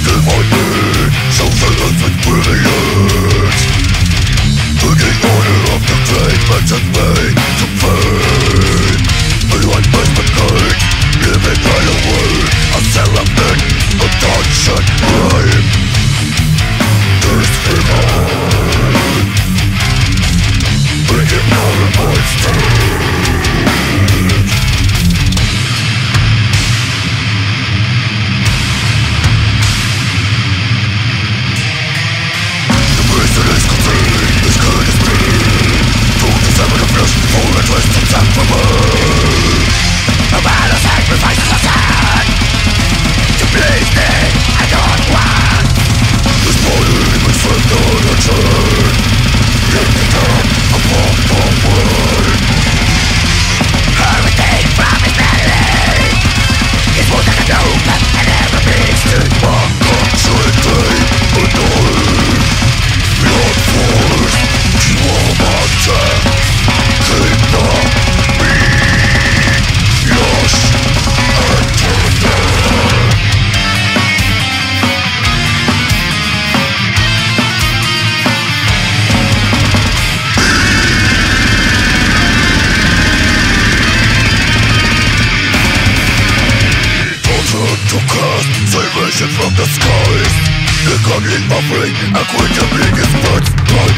into my head Sounds like I've been from the skies. The godly muffling, acquittably dispersed by